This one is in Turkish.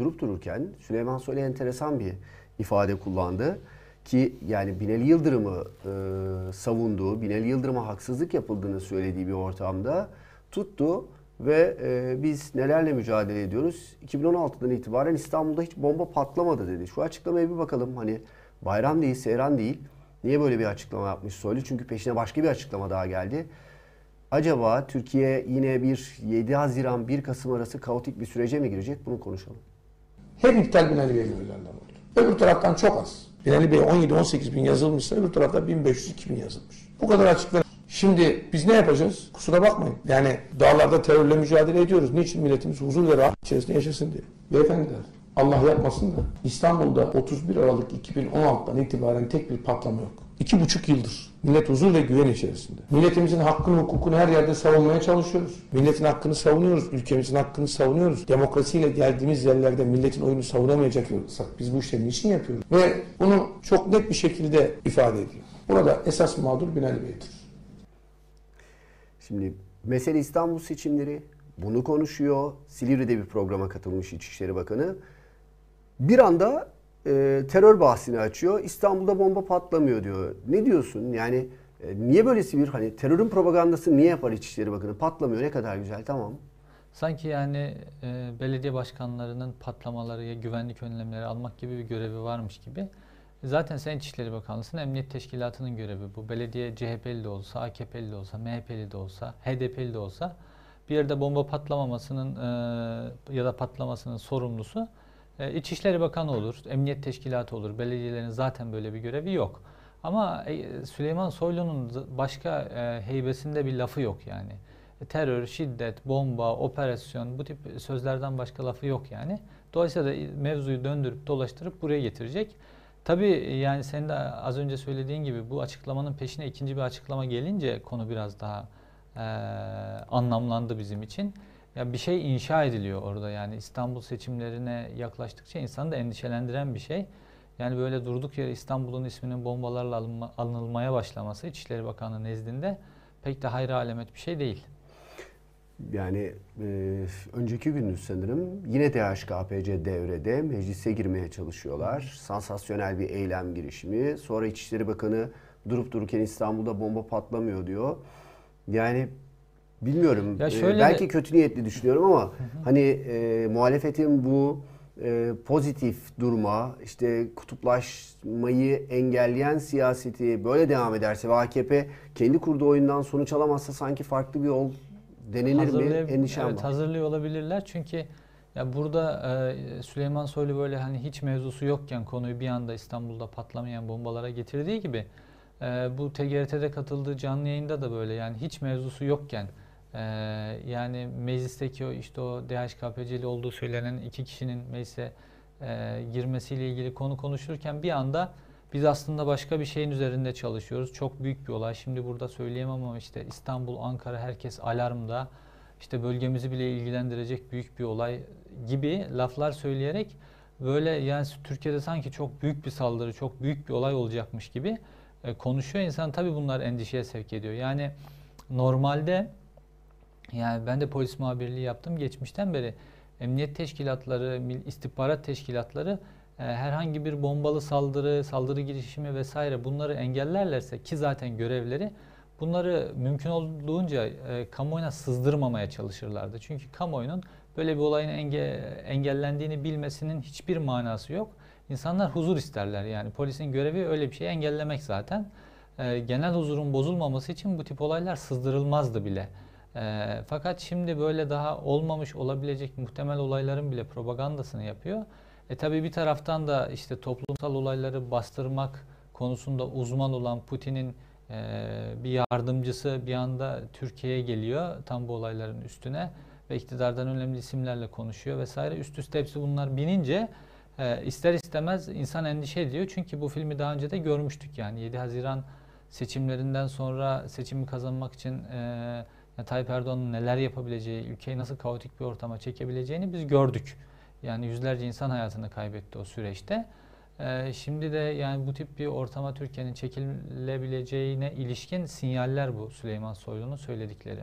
durup dururken Süleyman Soylu enteresan bir ifade kullandı. Ki yani Binali Yıldırım'ı e, savunduğu, Binali Yıldırım'a haksızlık yapıldığını söylediği bir ortamda tuttu ve e, biz nelerle mücadele ediyoruz? 2016'dan itibaren İstanbul'da hiç bomba patlamadı dedi. Şu açıklamaya bir bakalım. Hani bayram değil, seyran değil. Niye böyle bir açıklama yapmış Soylu? Çünkü peşine başka bir açıklama daha geldi. Acaba Türkiye yine bir 7 Haziran 1 Kasım arası kaotik bir sürece mi girecek? Bunu konuşalım. Her iptal Binali Bey'in üzerinden oldu. Öbür taraftan çok az. Binali Bey 17-18 bin yazılmışsa öbür tarafta 1500-2000 yazılmış. Bu kadar açıklar. Şimdi biz ne yapacağız? Kusura bakmayın. Yani dağlarda terörle mücadele ediyoruz. Niçin milletimiz huzur ve rahat içerisinde yaşasın diye. Beyefendiler Allah yapmasın da İstanbul'da 31 Aralık 2016'dan itibaren tek bir patlama yok. İki buçuk yıldır millet huzur ve güven içerisinde. Milletimizin hakkını, hukukunu her yerde savunmaya çalışıyoruz. Milletin hakkını savunuyoruz, ülkemizin hakkını savunuyoruz. Demokrasiyle geldiğimiz yerlerde milletin oyunu savunamayacaksak biz bu işleri niçin yapıyoruz? Ve bunu çok net bir şekilde ifade ediyor. Burada esas mağdur Binali Bey'dir. Şimdi mesele İstanbul seçimleri. Bunu konuşuyor. Silivri'de bir programa katılmış İçişleri Bakanı. Bir anda e, terör bahsini açıyor. İstanbul'da bomba patlamıyor diyor. Ne diyorsun? Yani e, niye böylesi bir hani terörün propagandası niye yapar İçişleri Bakanı? Patlamıyor ne kadar güzel tamam. Sanki yani e, belediye başkanlarının patlamaları ya güvenlik önlemleri almak gibi bir görevi varmış gibi. Zaten Sayın İçişleri Bakanlığı'nın Emniyet Teşkilatı'nın görevi bu. Belediye CHP'li de olsa, AKP'li de olsa, MHP'li de olsa, HDP'li de olsa bir yerde bomba patlamamasının e, ya da patlamasının sorumlusu e, İçişleri Bakanı olur, Emniyet Teşkilatı olur. Belediyelerin zaten böyle bir görevi yok. Ama e, Süleyman Soylu'nun başka e, heybesinde bir lafı yok yani. Terör, şiddet, bomba, operasyon bu tip sözlerden başka lafı yok yani. Dolayısıyla da mevzuyu döndürüp dolaştırıp buraya getirecek. Tabii yani senin de az önce söylediğin gibi bu açıklamanın peşine ikinci bir açıklama gelince konu biraz daha e, anlamlandı bizim için. Ya bir şey inşa ediliyor orada yani İstanbul seçimlerine yaklaştıkça insanı da endişelendiren bir şey. Yani böyle durduk yere İstanbul'un isminin bombalarla alınma, alınılmaya başlaması İçişleri Bakanı nezdinde pek de hayra alamet bir şey değil. Yani e, önceki gündü sanırım yine DHKPC devrede meclise girmeye çalışıyorlar. Sansasyonel bir eylem girişimi. Sonra İçişleri Bakanı durup dururken İstanbul'da bomba patlamıyor diyor. Yani bilmiyorum. Ya şöyle e, belki de... kötü niyetli düşünüyorum ama hı hı. hani e, muhalefetin bu e, pozitif durma, işte kutuplaşmayı engelleyen siyaseti böyle devam ederse ve AKP kendi kurduğu oyundan sonuç alamazsa sanki farklı bir yol denenir mi? Endişem evet, var. Hazırlıyor olabilirler çünkü ya burada e, Süleyman Soylu böyle hani hiç mevzusu yokken konuyu bir anda İstanbul'da patlamayan bombalara getirdiği gibi e, bu TGRT'de katıldığı canlı yayında da böyle yani hiç mevzusu yokken e, yani meclisteki o işte o DHKPC'li olduğu söylenen iki kişinin meclise e, girmesiyle ilgili konu konuşurken bir anda biz aslında başka bir şeyin üzerinde çalışıyoruz. Çok büyük bir olay. Şimdi burada söyleyemem ama işte İstanbul, Ankara herkes alarmda. İşte bölgemizi bile ilgilendirecek büyük bir olay gibi laflar söyleyerek böyle yani Türkiye'de sanki çok büyük bir saldırı, çok büyük bir olay olacakmış gibi e, konuşuyor. İnsan tabii bunlar endişeye sevk ediyor. Yani normalde yani ben de polis muhabirliği yaptım geçmişten beri. Emniyet teşkilatları, istihbarat teşkilatları e, herhangi bir bombalı saldırı, saldırı girişimi vesaire bunları engellerlerse ki zaten görevleri bunları mümkün olduğunca e, kamuoyuna sızdırmamaya çalışırlardı. Çünkü kamuoyunun böyle bir olayın enge, engellendiğini bilmesinin hiçbir manası yok. İnsanlar huzur isterler yani polisin görevi öyle bir şeyi engellemek zaten. E, genel huzurun bozulmaması için bu tip olaylar sızdırılmazdı bile. E, fakat şimdi böyle daha olmamış olabilecek muhtemel olayların bile propagandasını yapıyor. E tabi bir taraftan da işte toplumsal olayları bastırmak konusunda uzman olan Putin'in e, bir yardımcısı bir anda Türkiye'ye geliyor tam bu olayların üstüne ve iktidardan önemli isimlerle konuşuyor vesaire. Üst üste hepsi bunlar binince e, ister istemez insan endişe ediyor. Çünkü bu filmi daha önce de görmüştük yani 7 Haziran seçimlerinden sonra seçimi kazanmak için e, Tayyip Erdoğan'ın neler yapabileceği, ülkeyi nasıl kaotik bir ortama çekebileceğini biz gördük. Yani yüzlerce insan hayatını kaybetti o süreçte. Ee, şimdi de yani bu tip bir ortama Türkiye'nin çekilebileceğine ilişkin sinyaller bu Süleyman Soylu'nun söyledikleri.